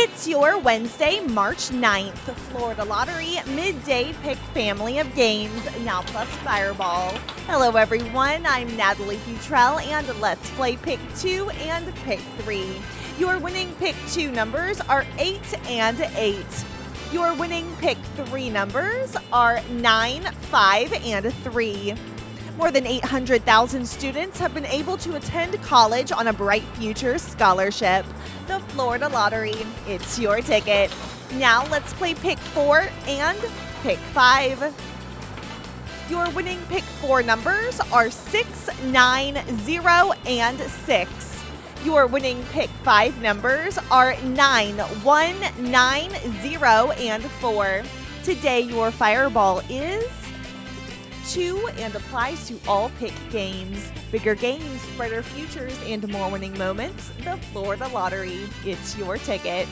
It's your Wednesday, March 9th, Florida Lottery Midday Pick Family of Games, now plus Fireball. Hello, everyone. I'm Natalie Futrell, and let's play Pick 2 and Pick 3. Your winning Pick 2 numbers are 8 and 8. Your winning Pick 3 numbers are 9, 5, and 3. More than 800,000 students have been able to attend college on a Bright Futures scholarship. The Florida Lottery, it's your ticket. Now let's play pick four and pick five. Your winning pick four numbers are six, nine, zero, and six. Your winning pick five numbers are nine, one, nine, zero, and four. Today, your fireball is two and applies to all pick games. Bigger games, brighter futures, and more winning moments. The Florida Lottery. It's your ticket.